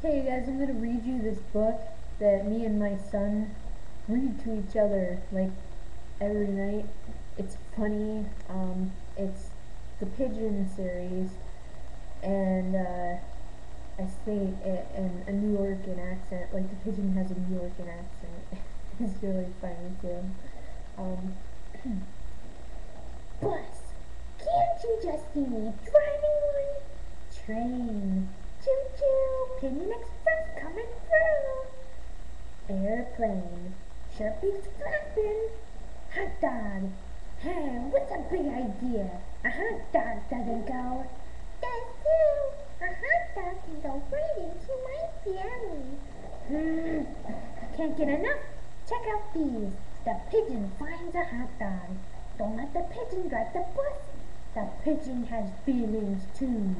Hey guys, I'm gonna read you this book that me and my son read to each other like every night. It's funny. Um, it's the Pigeon series, and uh, I say it in a New Yorker accent. Like the pigeon has a New Yorker accent. it's really funny too. Um, bus, can't you just see me driving one? Train. Pigeon Express coming through. Airplane, Sharpie's flapping. Hot dog, hey, what's a big idea? A hot dog doesn't go. Does too. A hot dog can go right into my belly. Hmm, can't get enough. Check out these. The pigeon finds a hot dog. Don't let the pigeon drive the bus. The pigeon has feelings too.